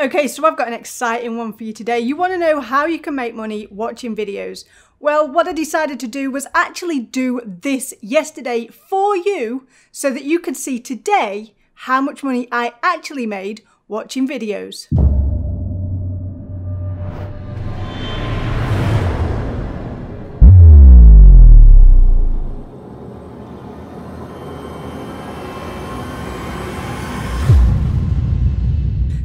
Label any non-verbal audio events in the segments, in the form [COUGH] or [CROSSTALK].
Okay, so I've got an exciting one for you today. You want to know how you can make money watching videos. Well, what I decided to do was actually do this yesterday for you so that you can see today how much money I actually made watching videos.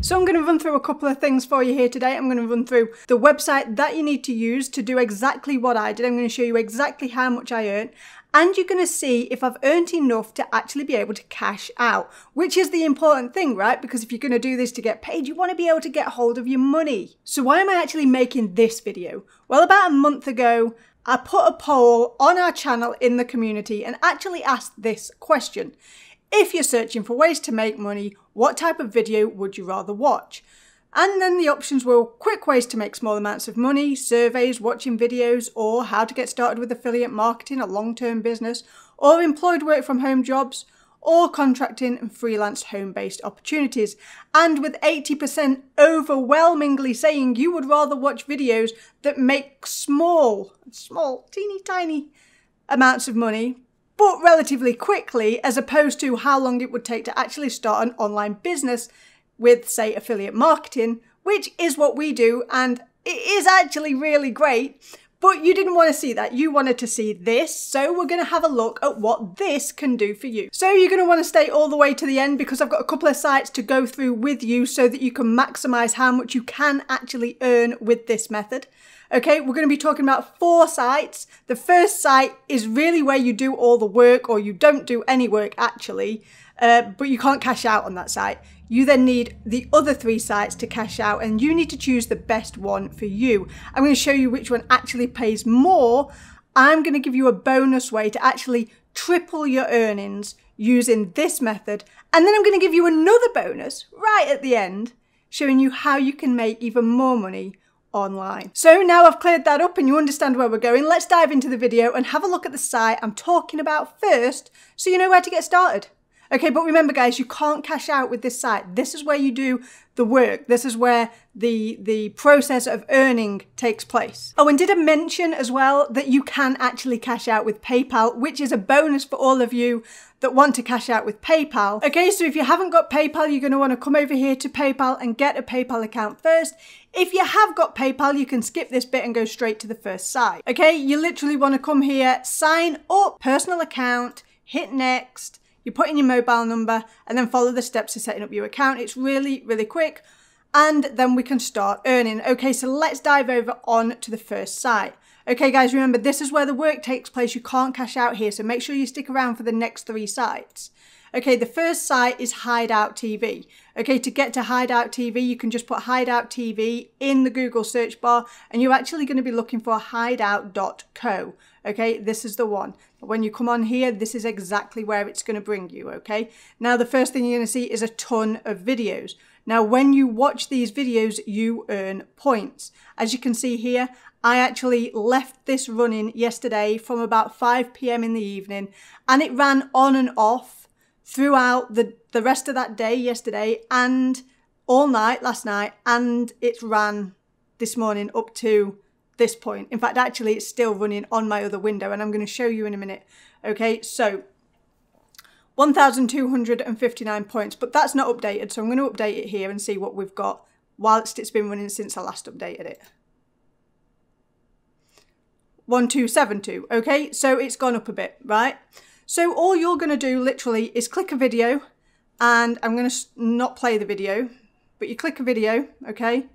So I'm going to run through a couple of things for you here today. I'm going to run through the website that you need to use to do exactly what I did. I'm going to show you exactly how much I earned and you're going to see if I've earned enough to actually be able to cash out, which is the important thing, right? Because if you're going to do this to get paid, you want to be able to get hold of your money. So why am I actually making this video? Well, about a month ago, I put a poll on our channel in the community and actually asked this question. If you're searching for ways to make money, what type of video would you rather watch? And then the options were quick ways to make small amounts of money, surveys, watching videos, or how to get started with affiliate marketing, a long term business, or employed work from home jobs, or contracting and freelance home based opportunities. And with 80% overwhelmingly saying you would rather watch videos that make small, small, teeny tiny amounts of money but relatively quickly, as opposed to how long it would take to actually start an online business with, say, affiliate marketing, which is what we do, and it is actually really great. But you didn't want to see that. You wanted to see this. So we're going to have a look at what this can do for you. So you're going to want to stay all the way to the end because I've got a couple of sites to go through with you so that you can maximize how much you can actually earn with this method. Okay, we're going to be talking about four sites. The first site is really where you do all the work or you don't do any work actually, uh, but you can't cash out on that site. You then need the other three sites to cash out and you need to choose the best one for you. I'm going to show you which one actually pays more. I'm going to give you a bonus way to actually triple your earnings using this method. And then I'm going to give you another bonus right at the end, showing you how you can make even more money online. So now I've cleared that up and you understand where we're going, let's dive into the video and have a look at the site I'm talking about first so you know where to get started. Okay, but remember guys, you can't cash out with this site. This is where you do the work. This is where the, the process of earning takes place. Oh, and did I mention as well that you can actually cash out with PayPal, which is a bonus for all of you that want to cash out with PayPal. Okay, so if you haven't got PayPal, you're going to want to come over here to PayPal and get a PayPal account first. If you have got PayPal, you can skip this bit and go straight to the first site. Okay, you literally want to come here, sign up, personal account, hit next, you put in your mobile number and then follow the steps to setting up your account. It's really, really quick. And then we can start earning. Okay, so let's dive over on to the first site. Okay, guys, remember this is where the work takes place. You can't cash out here, so make sure you stick around for the next three sites. Okay, the first site is Hideout TV. Okay, to get to Hideout TV, you can just put Hideout TV in the Google search bar and you're actually going to be looking for hideout.co. Okay, this is the one. When you come on here, this is exactly where it's going to bring you. Okay, now the first thing you're going to see is a ton of videos. Now, when you watch these videos, you earn points. As you can see here, I actually left this running yesterday from about 5 p.m. in the evening and it ran on and off throughout the, the rest of that day yesterday and all night last night and it ran this morning up to this point. In fact, actually, it's still running on my other window, and I'm going to show you in a minute. Okay, so 1,259 points, but that's not updated, so I'm going to update it here and see what we've got whilst it's been running since I last updated it. 1272, okay? So it's gone up a bit, right? So all you're going to do literally is click a video, and I'm going to not play the video, but you click a video, okay?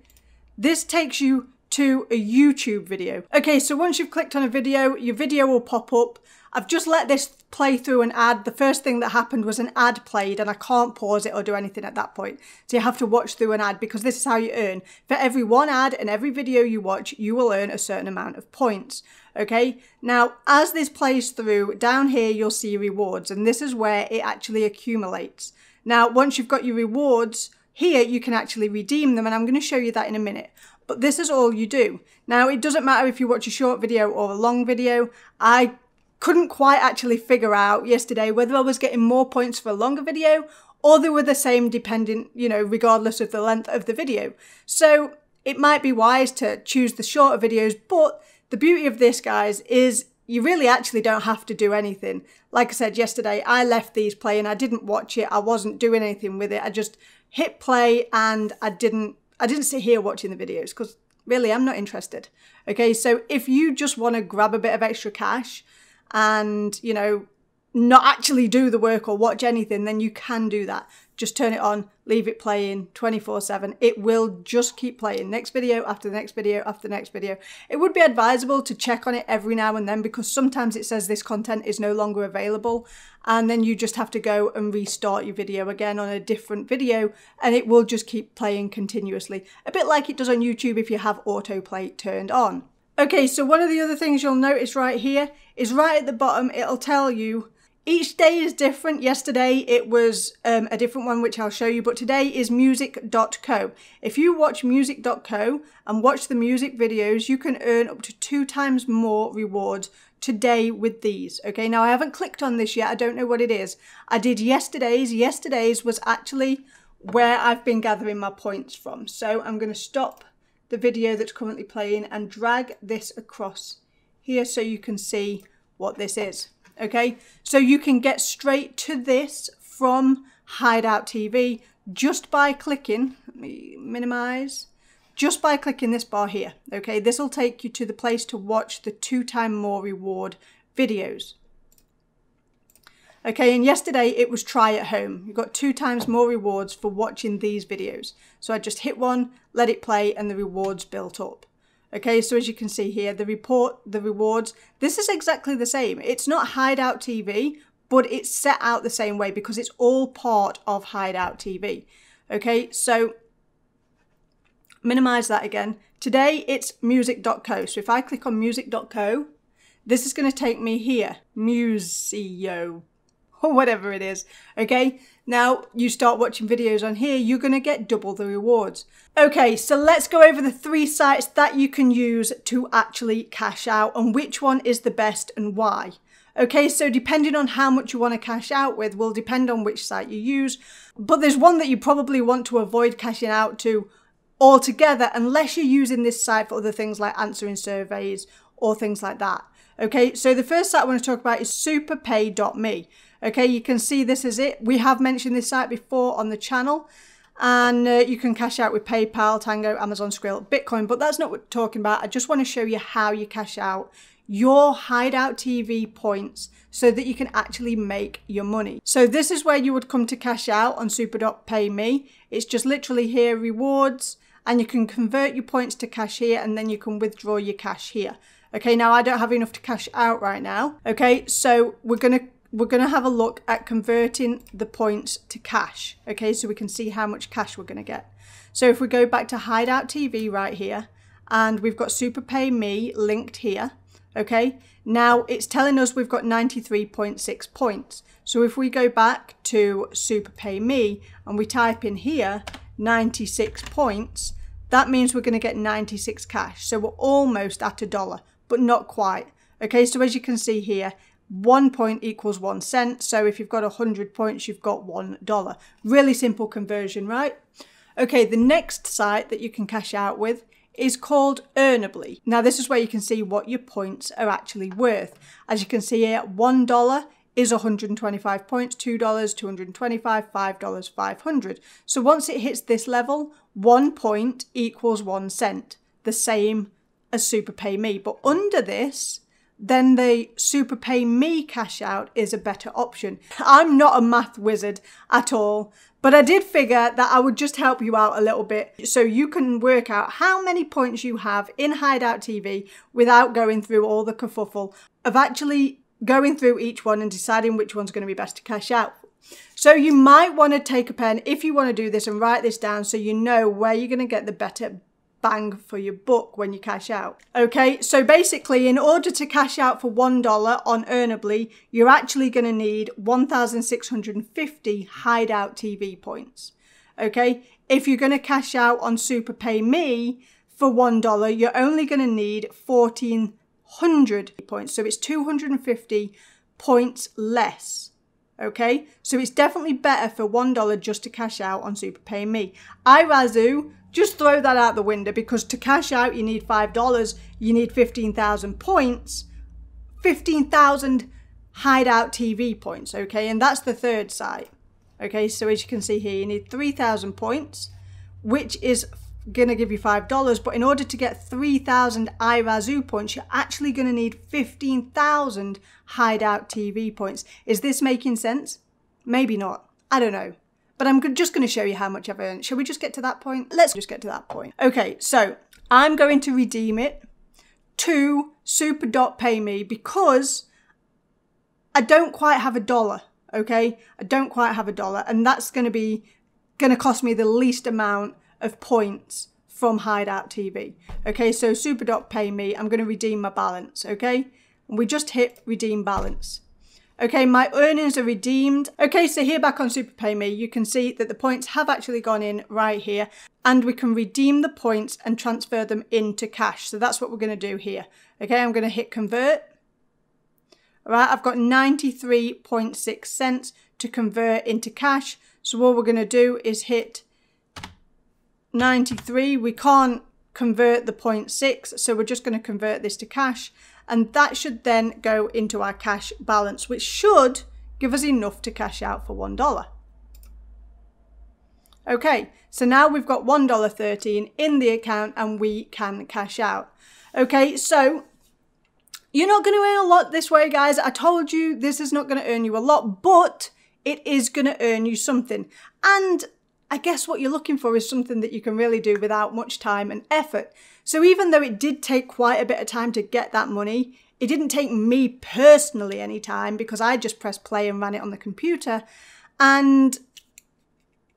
This takes you to a YouTube video. Okay, so once you've clicked on a video, your video will pop up. I've just let this play through an ad. The first thing that happened was an ad played and I can't pause it or do anything at that point. So you have to watch through an ad because this is how you earn. For every one ad and every video you watch, you will earn a certain amount of points. Okay, now as this plays through, down here you'll see rewards and this is where it actually accumulates. Now, once you've got your rewards, here you can actually redeem them and I'm going to show you that in a minute but this is all you do. Now, it doesn't matter if you watch a short video or a long video. I couldn't quite actually figure out yesterday whether I was getting more points for a longer video or they were the same depending, you know, regardless of the length of the video. So it might be wise to choose the shorter videos, but the beauty of this, guys, is you really actually don't have to do anything. Like I said yesterday, I left these playing. I didn't watch it. I wasn't doing anything with it. I just hit play and I didn't I didn't sit here watching the videos because really I'm not interested. Okay, so if you just want to grab a bit of extra cash and, you know, not actually do the work or watch anything, then you can do that. Just turn it on, leave it playing 24 7. It will just keep playing. Next video after the next video after the next video. It would be advisable to check on it every now and then because sometimes it says this content is no longer available. And then you just have to go and restart your video again on a different video and it will just keep playing continuously. A bit like it does on YouTube if you have autoplay turned on. Okay, so one of the other things you'll notice right here is right at the bottom, it'll tell you each day is different. Yesterday it was um, a different one, which I'll show you, but today is music.co. If you watch music.co and watch the music videos, you can earn up to two times more rewards today with these. Okay, now I haven't clicked on this yet. I don't know what it is. I did yesterday's. Yesterday's was actually where I've been gathering my points from. So I'm going to stop the video that's currently playing and drag this across here so you can see what this is okay? So you can get straight to this from Hideout TV just by clicking, let me minimize, just by clicking this bar here, okay? This will take you to the place to watch the two time more reward videos. Okay, and yesterday it was try at home. You got two times more rewards for watching these videos. So I just hit one, let it play, and the rewards built up. Okay, so as you can see here, the report, the rewards, this is exactly the same. It's not Hideout TV, but it's set out the same way because it's all part of Hideout TV. Okay, so minimize that again. Today it's music.co. So if I click on music.co, this is going to take me here, Museo, [LAUGHS] or whatever it is. Okay, now you start watching videos on here, you're going to get double the rewards. Okay, so let's go over the three sites that you can use to actually cash out and which one is the best and why. Okay, so depending on how much you want to cash out with will depend on which site you use, but there's one that you probably want to avoid cashing out to altogether unless you're using this site for other things like answering surveys or things like that. Okay, so the first site I want to talk about is superpay.me. Okay, you can see this is it. We have mentioned this site before on the channel and uh, you can cash out with PayPal, Tango, Amazon, Skrill, Bitcoin, but that's not what we're talking about. I just want to show you how you cash out your Hideout TV points so that you can actually make your money. So this is where you would come to cash out on super.payme. It's just literally here rewards and you can convert your points to cash here and then you can withdraw your cash here. Okay, now I don't have enough to cash out right now. Okay, so we're going to we're going to have a look at converting the points to cash. Okay, so we can see how much cash we're going to get. So if we go back to Hideout TV right here, and we've got SuperPay Me linked here, okay, now it's telling us we've got 93.6 points. So if we go back to SuperPay Me and we type in here 96 points, that means we're going to get 96 cash. So we're almost at a dollar, but not quite. Okay, so as you can see here, one point equals one cent. So if you've got a hundred points, you've got one dollar. Really simple conversion, right? Okay, the next site that you can cash out with is called Earnably. Now this is where you can see what your points are actually worth. As you can see here, one dollar is 125 points, $2, 225, $5, 500. So once it hits this level, one point equals one cent, the same as SuperPay Me. But under this, then the super pay me cash out is a better option. I'm not a math wizard at all, but I did figure that I would just help you out a little bit so you can work out how many points you have in Hideout TV without going through all the kerfuffle of actually going through each one and deciding which one's going to be best to cash out. So you might want to take a pen if you want to do this and write this down so you know where you're going to get the better bang for your buck when you cash out. Okay, so basically, in order to cash out for $1 on Earnably, you're actually going to need 1,650 Hideout TV points. Okay, if you're going to cash out on Super Pay Me for $1, you're only going to need 1,400 points. So it's 250 points less. Okay, so it's definitely better for $1 just to cash out on SuperPay Me. iRazoo, just throw that out the window because to cash out you need $5, you need 15,000 points, 15,000 hideout TV points, okay, and that's the third site. Okay, so as you can see here, you need 3,000 points, which is going to give you $5. But in order to get 3,000 iRazoo points, you're actually going to need 15,000 Hideout TV points. Is this making sense? Maybe not. I don't know. But I'm just going to show you how much I've earned. Shall we just get to that point? Let's just get to that point. Okay, so I'm going to redeem it to Super.PayMe because I don't quite have a dollar. Okay, I don't quite have a dollar, and that's going to be going to cost me the least amount of points from Hideout TV. Okay, so super.payme, I'm going to redeem my balance, okay? And we just hit redeem balance. Okay, my earnings are redeemed. Okay, so here back on SuperPayMe, you can see that the points have actually gone in right here and we can redeem the points and transfer them into cash. So that's what we're going to do here. Okay, I'm going to hit convert. All right, I've got 93.6 cents to convert into cash. So all we're going to do is hit 93. We can't convert the 0.6, so we're just going to convert this to cash. And that should then go into our cash balance, which should give us enough to cash out for $1. Okay, so now we've got $1.13 in the account and we can cash out. Okay, so you're not going to earn a lot this way, guys. I told you this is not going to earn you a lot, but it is going to earn you something. And I guess what you're looking for is something that you can really do without much time and effort. So even though it did take quite a bit of time to get that money, it didn't take me personally any time because I just pressed play and ran it on the computer. And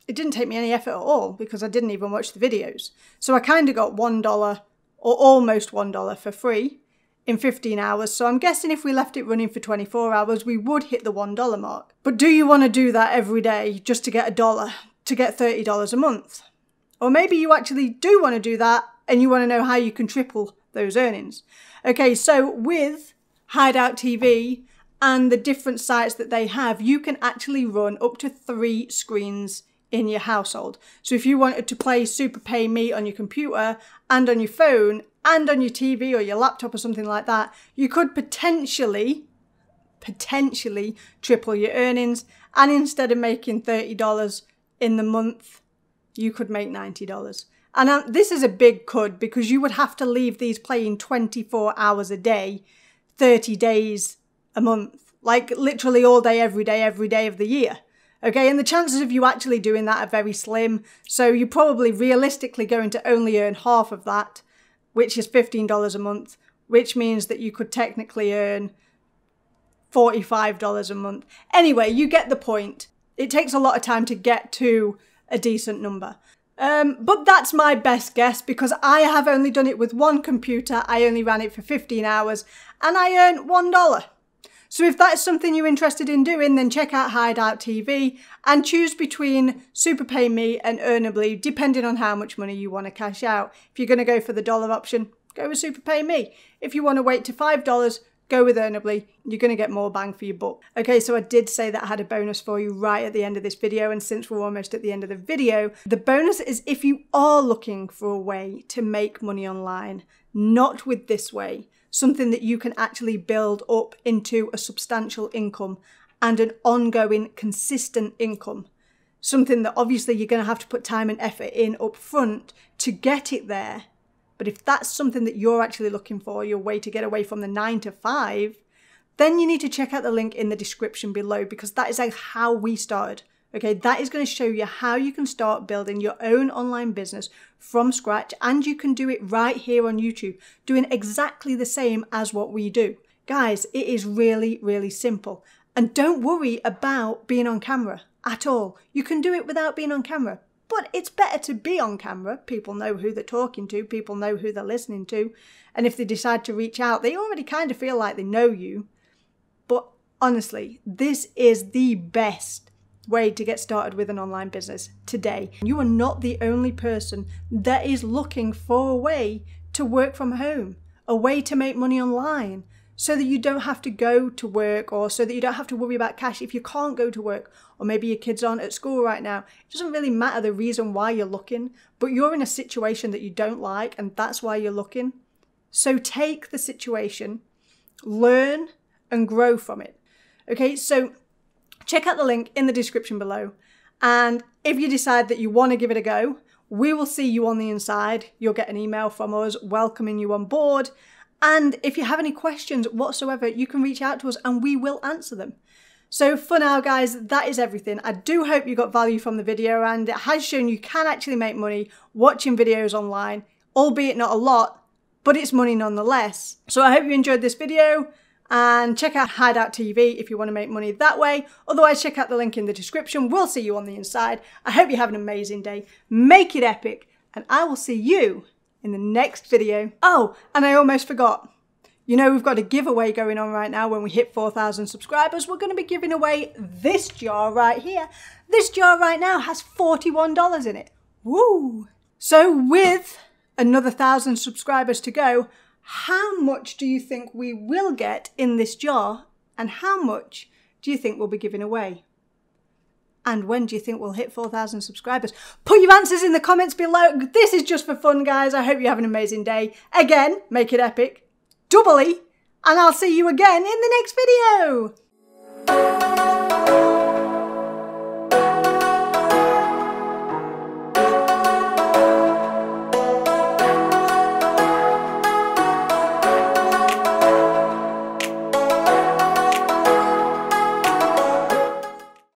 it didn't take me any effort at all because I didn't even watch the videos. So I kind of got $1 or almost $1 for free in 15 hours. So I'm guessing if we left it running for 24 hours, we would hit the $1 mark. But do you want to do that every day just to get a dollar? To get $30 a month. Or maybe you actually do want to do that and you want to know how you can triple those earnings. Okay, so with Hideout TV and the different sites that they have, you can actually run up to three screens in your household. So if you wanted to play Super Pay Me on your computer and on your phone and on your TV or your laptop or something like that, you could potentially, potentially triple your earnings. And instead of making $30, in the month, you could make $90. And this is a big could because you would have to leave these playing 24 hours a day, 30 days a month, like literally all day, every day, every day of the year. Okay, and the chances of you actually doing that are very slim. So you're probably realistically going to only earn half of that, which is $15 a month, which means that you could technically earn $45 a month. Anyway, you get the point it takes a lot of time to get to a decent number. Um, but that's my best guess because I have only done it with one computer. I only ran it for 15 hours and I earned $1. So if that's something you're interested in doing, then check out Hideout TV and choose between SuperPayMe and Earnably, depending on how much money you want to cash out. If you're going to go for the dollar option, go with SuperPayMe. If you want to wait to $5, go with Earnably. You're going to get more bang for your buck. Okay, so I did say that I had a bonus for you right at the end of this video. And since we're almost at the end of the video, the bonus is if you are looking for a way to make money online, not with this way, something that you can actually build up into a substantial income and an ongoing, consistent income. Something that obviously you're going to have to put time and effort in up front to get it there but if that's something that you're actually looking for, your way to get away from the nine to five, then you need to check out the link in the description below because that is how we started. Okay, that is going to show you how you can start building your own online business from scratch and you can do it right here on YouTube, doing exactly the same as what we do. Guys, it is really, really simple. And don't worry about being on camera at all. You can do it without being on camera. But it's better to be on camera. People know who they're talking to, people know who they're listening to. And if they decide to reach out, they already kind of feel like they know you. But honestly, this is the best way to get started with an online business today. You are not the only person that is looking for a way to work from home, a way to make money online. So that you don't have to go to work or so that you don't have to worry about cash if you can't go to work or maybe your kids aren't at school right now. It doesn't really matter the reason why you're looking, but you're in a situation that you don't like and that's why you're looking. So take the situation, learn and grow from it. Okay, so check out the link in the description below. And if you decide that you want to give it a go, we will see you on the inside. You'll get an email from us welcoming you on board. And if you have any questions whatsoever, you can reach out to us and we will answer them. So for now, guys, that is everything. I do hope you got value from the video and it has shown you can actually make money watching videos online, albeit not a lot, but it's money nonetheless. So I hope you enjoyed this video and check out Hideout TV if you want to make money that way. Otherwise, check out the link in the description. We'll see you on the inside. I hope you have an amazing day. Make it epic, and I will see you in the next video. Oh, and I almost forgot. You know, we've got a giveaway going on right now when we hit 4,000 subscribers. We're going to be giving away this jar right here. This jar right now has $41 in it. Woo! So with another 1,000 subscribers to go, how much do you think we will get in this jar and how much do you think we'll be giving away? And when do you think we'll hit 4,000 subscribers? Put your answers in the comments below. This is just for fun, guys. I hope you have an amazing day. Again, make it epic. Doubly. And I'll see you again in the next video.